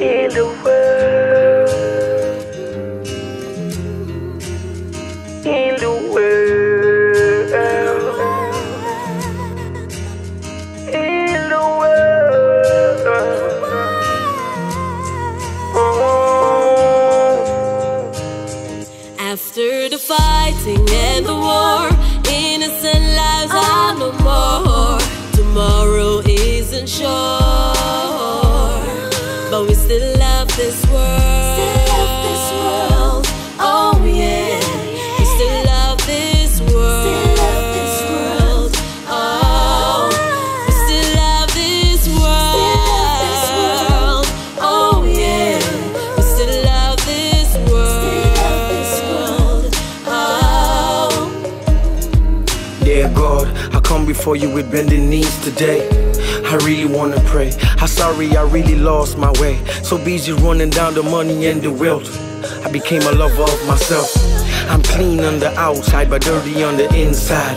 in the world. In the world. In the world. Oh. After the fighting and the war, innocent lives are no more. Tomorrow isn't sure, this world. Still love this world. Oh yeah, we still love this world. Still love this world. Oh, we still love this world. Oh, oh yeah, we still love this world. Oh. Dear God, I come before you with bending knees today. I really wanna pray. I'm sorry I really lost my way. So busy running down the money and the wealth. I became a lover of myself. I'm clean on the outside, but dirty on the inside.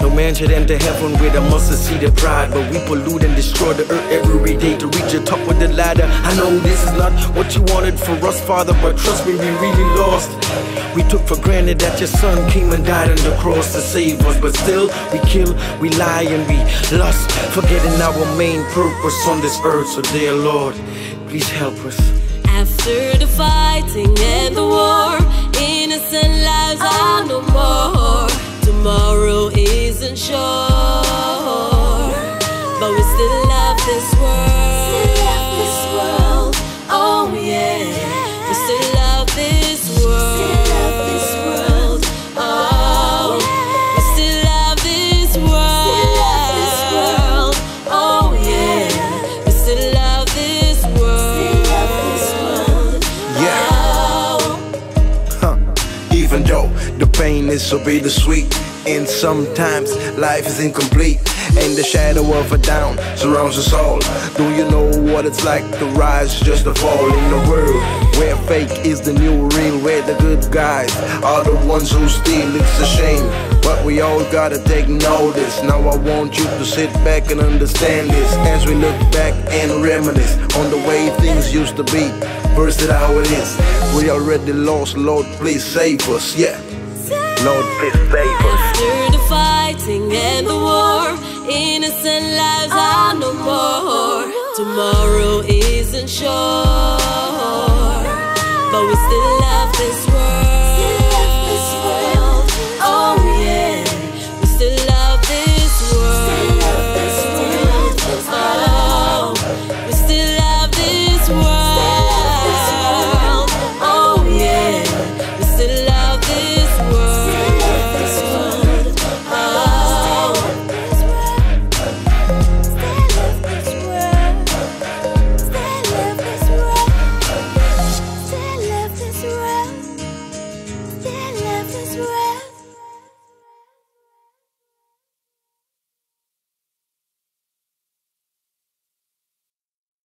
No man should enter heaven with a mustard seed of pride. But we pollute and destroy the earth every day to reach the top of the ladder. I know this is not what you wanted for us, Father, but trust me, we really lost. We took for granted that your son came and died on the cross to save us, but still we kill, we lie, and we lust, forgetting our main purpose on this earth. So, dear Lord, please help us. After the fighting and the war, innocent lives are no more. Tomorrow isn't sure, the pain is so bittersweet, and sometimes life is incomplete, and the shadow of a down surrounds us all. Do you know what it's like to rise just to fall in a world where fake is the new real, where the good guys are the ones who steal? It's a shame, but we all gotta take notice. Now I want you to sit back and understand this as we look back and reminisce on the way things used to be versus how it is. We already lost, Lord, please save us. Yeah. Lord, please save us. After the fighting and the war, innocent lives are no more. Tomorrow isn't sure,